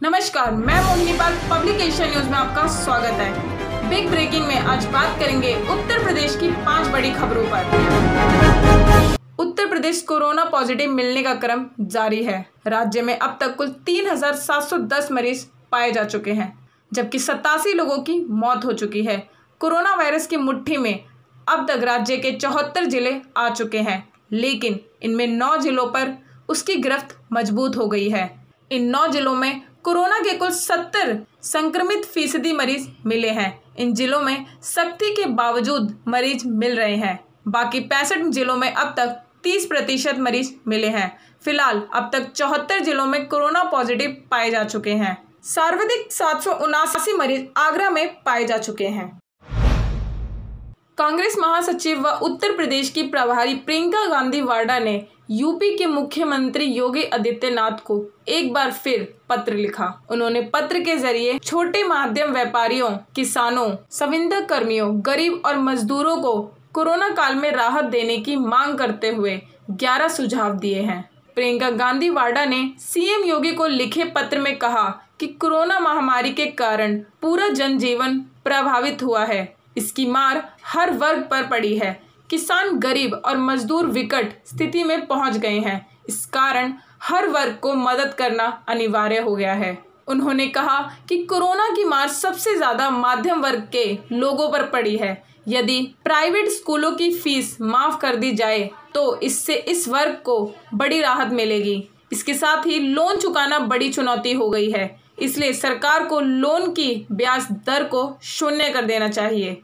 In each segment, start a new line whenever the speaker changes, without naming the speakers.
नमस्कार मैं Mohini Pal Public Asia News में आपका स्वागत है। बिग ब्रेकिंग में आज बात करेंगे उत्तर प्रदेश की पाँच बड़ी खबरों पर। उत्तर प्रदेश कोरोना पॉजिटिव मिलने का क्रम जारी है। राज्य में अब तक कुल 3,710 मरीज़ पाए जा चुके हैं जबकि सतासी लोगों की मौत हो चुकी है। कोरोना वायरस की मुट्ठी में अब तक राज्य के चौहत्तर ज़िले आ चुके हैं लेकिन इनमें नौ जिलों पर उसकी गिरफ्त मज़बूत हो गई है। इन नौ जिलों में कोरोना के कुल सत्तर संक्रमित फ़ीसदी मरीज़ मिले हैं। इन जिलों में सख्ती के बावजूद मरीज़ मिल रहे हैं। बाकी पैंसठ जिलों में अब तक तीस प्रतिशत मरीज़ मिले हैं। फ़िलहाल अब तक चौहत्तर जिलों में कोरोना पॉजिटिव पाए जा चुके हैं। सर्वाधिक सात मरीज़ आगरा में पाए जा चुके हैं। कांग्रेस महासचिव व उत्तर प्रदेश की प्रभारी प्रियंका गांधी वाड्रा ने यूपी के मुख्यमंत्री योगी आदित्यनाथ को एक बार फिर पत्र लिखा। उन्होंने पत्र के ज़रिए छोटे माध्यम व्यापारियों, किसानों संविदा कर्मियों गरीब और मजदूरों को कोरोना काल में राहत देने की मांग करते हुए 11 सुझाव दिए हैं। प्रियंका गांधी वाड्रा ने सीएम योगी को लिखे पत्र में कहा कि कोरोना महामारी के कारण पूरा जनजीवन प्रभावित हुआ है। इसकी मार हर वर्ग पर पड़ी है। किसान गरीब और मजदूर विकट स्थिति में पहुँच गए हैं। इस कारण हर वर्ग को मदद करना अनिवार्य हो गया है। उन्होंने कहा कि कोरोना की मार सबसे ज़्यादा माध्यम वर्ग के लोगों पर पड़ी है। यदि प्राइवेट स्कूलों की फ़ीस माफ़ कर दी जाए तो इससे इस वर्ग को बड़ी राहत मिलेगी। इसके साथ ही लोन चुकाना बड़ी चुनौती हो गई है। इसलिए सरकार को लोन की ब्याज दर को शून्य कर देना चाहिए।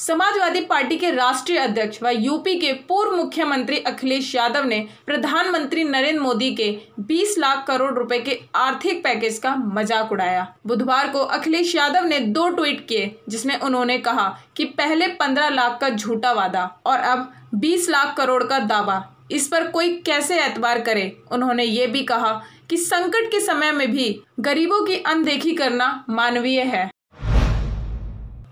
समाजवादी पार्टी के राष्ट्रीय अध्यक्ष व यूपी के पूर्व मुख्यमंत्री अखिलेश यादव ने प्रधानमंत्री नरेंद्र मोदी के 20 लाख करोड़ रुपए के आर्थिक पैकेज का मज़ाक उड़ाया। बुधवार को अखिलेश यादव ने दो ट्वीट किए, जिसमें उन्होंने कहा कि पहले 15 लाख का झूठा वादा और अब 20 लाख करोड़ का दावा। इस पर कोई कैसे एतबार करे? उन्होंने ये भी कहा कि संकट के समय में भी गरीबों की अनदेखी करना मानवीय है।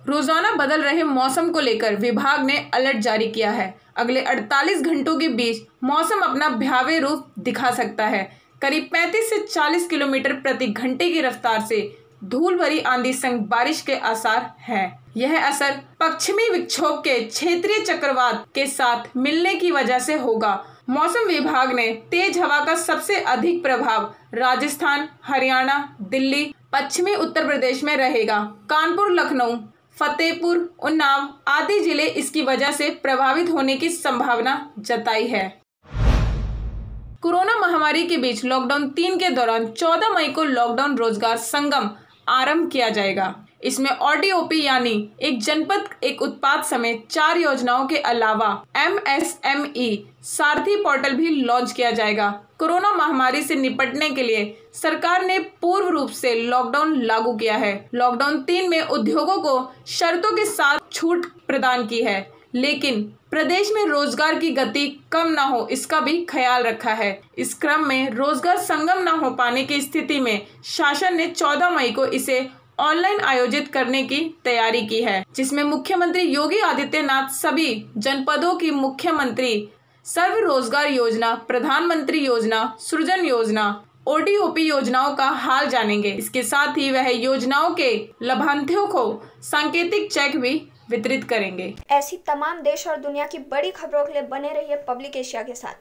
रोज़ाना बदल रहे मौसम को लेकर विभाग ने अलर्ट जारी किया है। अगले 48 घंटों के बीच मौसम अपना भयावह रूप दिखा सकता है। करीब 35 से 40 किलोमीटर प्रति घंटे की रफ्तार से धूल भरी आंधी संग बारिश के आसार हैं। यह असर पश्चिमी विक्षोभ के क्षेत्रीय चक्रवात के साथ मिलने की वजह से होगा। मौसम विभाग ने तेज हवा का सबसे अधिक प्रभाव राजस्थान, हरियाणा, दिल्ली, पश्चिमी उत्तर प्रदेश में रहेगा। कानपुर, लखनऊ फतेहपुर, उन्नाव आदि ज़िले इसकी वजह से प्रभावित होने की संभावना जताई है। कोरोना महामारी के बीच लॉकडाउन तीन के दौरान 14 मई को लॉकडाउन रोज़गार संगम आरंभ किया जाएगा। इसमें ऑडीओपी यानी एक जनपद, एक उत्पाद समेत चार योजनाओं के अलावा एमएसएमई सारथी पोर्टल भी लॉन्च किया जाएगा। कोरोना महामारी से निपटने के लिए सरकार ने पूर्व रूप से लॉकडाउन लागू किया है। लॉकडाउन तीन में उद्योगों को शर्तों के साथ छूट प्रदान की है, लेकिन प्रदेश में रोज़गार की गति कम ना हो, इसका भी ख्याल रखा है। इस क्रम में रोज़गार संगम न हो पाने की स्थिति में शासन ने 14 मई को इसे ऑनलाइन आयोजित करने की तैयारी की है, जिसमें मुख्यमंत्री योगी आदित्यनाथ सभी जनपदों की मुख्यमंत्री सर्व रोज़गार योजना, प्रधानमंत्री योजना, सृजन योजना, ओडीओपी योजनाओं का हाल जानेंगे। इसके साथ ही वह योजनाओं के लाभार्थियों को सांकेतिक चेक भी वितरित करेंगे।
ऐसी तमाम देश और दुनिया की बड़ी खबरों के लिए बने रहिए पब्लिक एशिया के साथ।